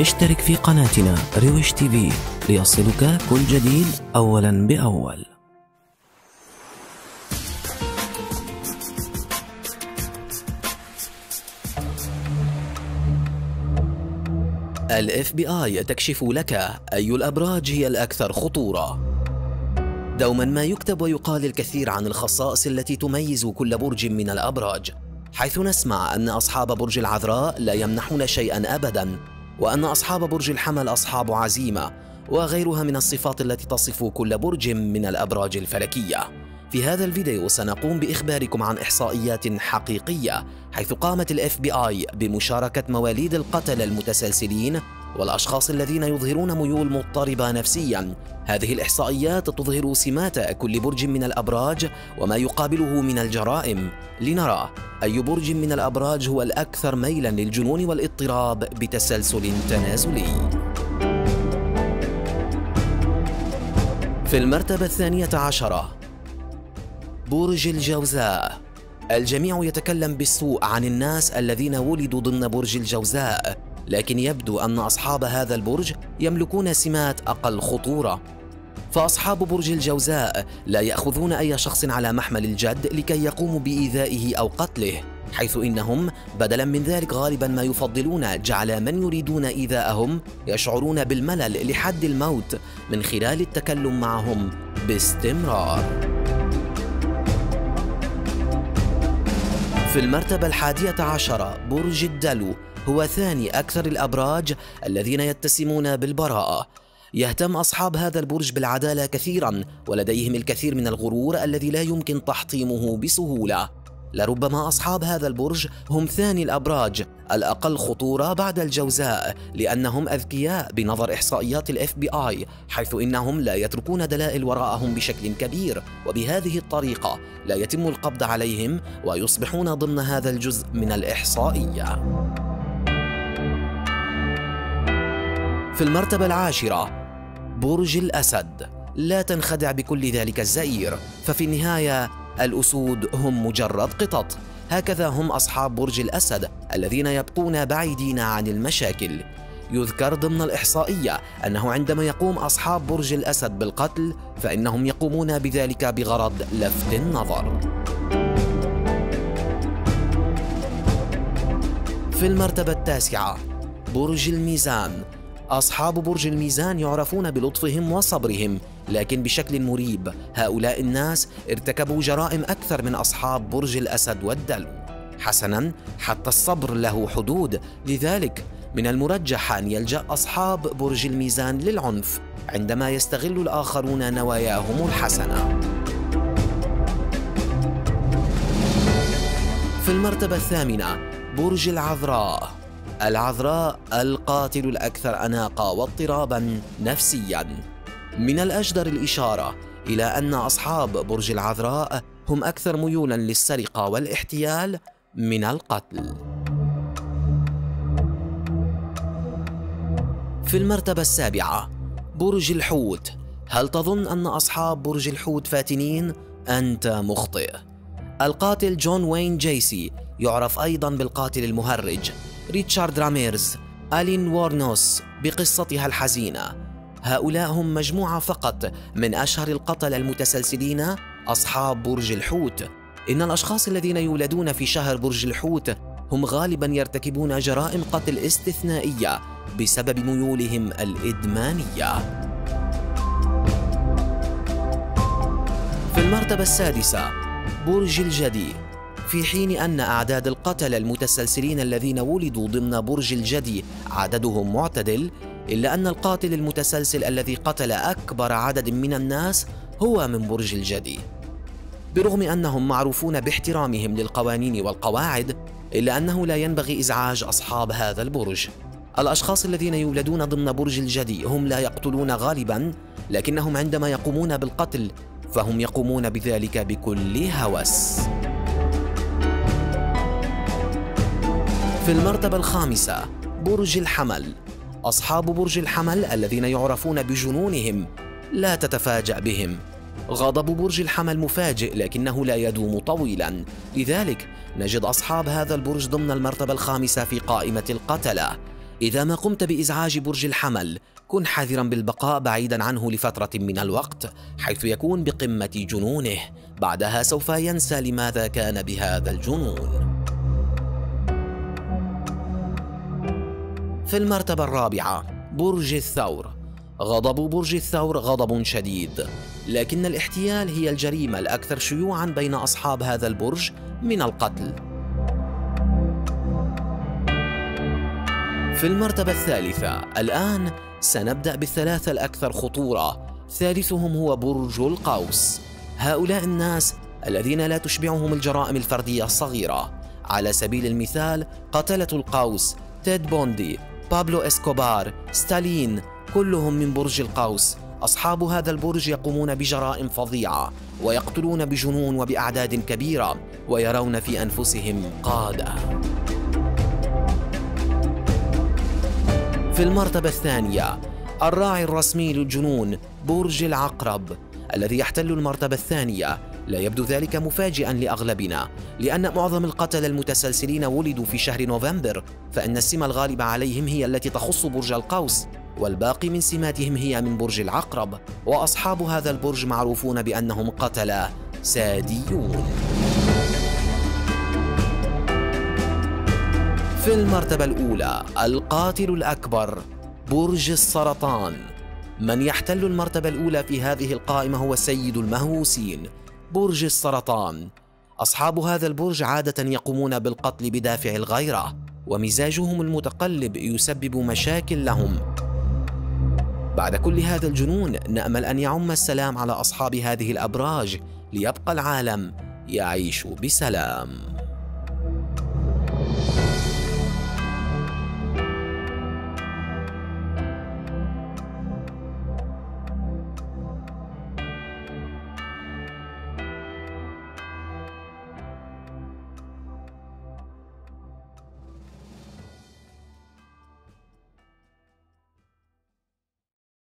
اشترك في قناتنا روش TV ليصلك كل جديد أولا بأول. ال FBI تكشف لك أي الأبراج هي الأكثر خطورة. دوما ما يكتب ويقال الكثير عن الخصائص التي تميز كل برج من الأبراج حيث نسمع أن أصحاب برج العذراء لا يمنحون شيئا أبدا. وأن أصحاب برج الحمل أصحاب عزيمة وغيرها من الصفات التي تصف كل برج من الأبراج الفلكية. في هذا الفيديو سنقوم بإخباركم عن إحصائيات حقيقية حيث قامت ال FBI بمشاركة مواليد القتلة المتسلسلين والأشخاص الذين يظهرون ميول مضطربة نفسيا. هذه الإحصائيات تظهر سمات كل برج من الأبراج وما يقابله من الجرائم. لنرى أي برج من الأبراج هو الأكثر ميلا للجنون والاضطراب بتسلسل تنازلي. في المرتبة الثانية عشرة برج الجوزاء. الجميع يتكلم بالسوء عن الناس الذين ولدوا ضمن برج الجوزاء. لكن يبدو أن أصحاب هذا البرج يملكون سمات أقل خطورة. فأصحاب برج الجوزاء لا يأخذون أي شخص على محمل الجد لكي يقوموا بإيذائه أو قتله حيث إنهم بدلا من ذلك غالبا ما يفضلون جعل من يريدون إيذاءهم يشعرون بالملل لحد الموت من خلال التكلم معهم باستمرار. في المرتبة الحادية عشرة برج الدلو هو ثاني أكثر الأبراج الذين يتسمون بالبراءة. يهتم أصحاب هذا البرج بالعدالة كثيرا ولديهم الكثير من الغرور الذي لا يمكن تحطيمه بسهولة. لربما أصحاب هذا البرج هم ثاني الأبراج الأقل خطورة بعد الجوزاء لأنهم أذكياء بنظر إحصائيات بي آي حيث إنهم لا يتركون دلائل وراءهم بشكل كبير. وبهذه الطريقة لا يتم القبض عليهم ويصبحون ضمن هذا الجزء من الإحصائية. في المرتبة العاشرة. برج الأسد. لا تنخدع بكل ذلك الزئير. ففي النهاية الأسود هم مجرد قطط. هكذا هم أصحاب برج الأسد الذين يبقون بعيدين عن المشاكل. يذكر ضمن الإحصائية أنه عندما يقوم أصحاب برج الأسد بالقتل فإنهم يقومون بذلك بغرض لفت النظر. في المرتبة التاسعة برج الميزان. أصحاب برج الميزان يعرفون بلطفهم وصبرهم لكن بشكل مريب هؤلاء الناس ارتكبوا جرائم أكثر من أصحاب برج الأسد والدلو. حسنا حتى الصبر له حدود لذلك من المرجح أن يلجأ أصحاب برج الميزان للعنف عندما يستغل الآخرون نواياهم الحسنة. في المرتبة الثامنة برج العذراء. العذراء القاتل الأكثر أناقة واضطرابا نفسيا. من الأجدر الإشارة إلى أن أصحاب برج العذراء هم أكثر ميولا للسرقة والاحتيال من القتل. في المرتبة السابعة برج الحوت. هل تظن أن أصحاب برج الحوت فاتنين؟ أنت مخطئ. القاتل جون وين جيسي يعرف أيضا بالقاتل المهرج. ريتشارد راميرز ألين وارنوس بقصتها الحزينة. هؤلاء هم مجموعة فقط من أشهر القتلة المتسلسلين أصحاب برج الحوت. إن الأشخاص الذين يولدون في شهر برج الحوت هم غالبا يرتكبون جرائم قتل استثنائية بسبب ميولهم الإدمانية. في المرتبة السادسة برج الجدي. في حين أن أعداد القتلة المتسلسلين الذين ولدوا ضمن برج الجدي عددهم معتدل إلا أن القاتل المتسلسل الذي قتل أكبر عدد من الناس هو من برج الجدي. برغم أنهم معروفون باحترامهم للقوانين والقواعد إلا أنه لا ينبغي إزعاج أصحاب هذا البرج. الأشخاص الذين يولدون ضمن برج الجدي هم لا يقتلون غالبا لكنهم عندما يقومون بالقتل فهم يقومون بذلك بكل هوس. في المرتبة الخامسة برج الحمل. أصحاب برج الحمل الذين يعرفون بجنونهم لا تتفاجأ بهم. غضب برج الحمل مفاجئ لكنه لا يدوم طويلا. لذلك نجد أصحاب هذا البرج ضمن المرتبة الخامسة في قائمة القتلة. إذا ما قمت بإزعاج برج الحمل كن حذرا بالبقاء بعيدا عنه لفترة من الوقت حيث يكون بقمة جنونه. بعدها سوف ينسى لماذا كان بهذا الجنون. في المرتبة الرابعة برج الثور. غضب برج الثور غضب شديد. لكن الاحتيال هي الجريمة الأكثر شيوعا بين أصحاب هذا البرج من القتل. في المرتبة الثالثة الآن سنبدأ بالثلاثة الأكثر خطورة. ثالثهم هو برج القوس. هؤلاء الناس الذين لا تشبعهم الجرائم الفردية الصغيرة. على سبيل المثال قتلة القوس تيد بوندي بابلو إسكوبار ستالين كلهم من برج القوس. أصحاب هذا البرج يقومون بجرائم فظيعة ويقتلون بجنون وبأعداد كبيرة ويرون في أنفسهم قادة. في المرتبة الثانية الراعي الرسمي للجنون برج العقرب الذي يحتل المرتبة الثانية لا يبدو ذلك مفاجئا لأغلبنا لأن معظم القتلة المتسلسلين ولدوا في شهر نوفمبر فإن السمة الغالبة عليهم هي التي تخص برج القوس والباقي من سماتهم هي من برج العقرب وأصحاب هذا البرج معروفون بأنهم قتلة ساديون. في المرتبة الأولى القاتل الأكبر برج السرطان. من يحتل المرتبة الأولى في هذه القائمة هو سيد المهووسين. برج السرطان. أصحاب هذا البرج عادة يقومون بالقتل بدافع الغيرة ومزاجهم المتقلب يسبب مشاكل لهم. بعد كل هذا الجنون نأمل أن يعم السلام على أصحاب هذه الأبراج ليبقى العالم يعيش بسلام.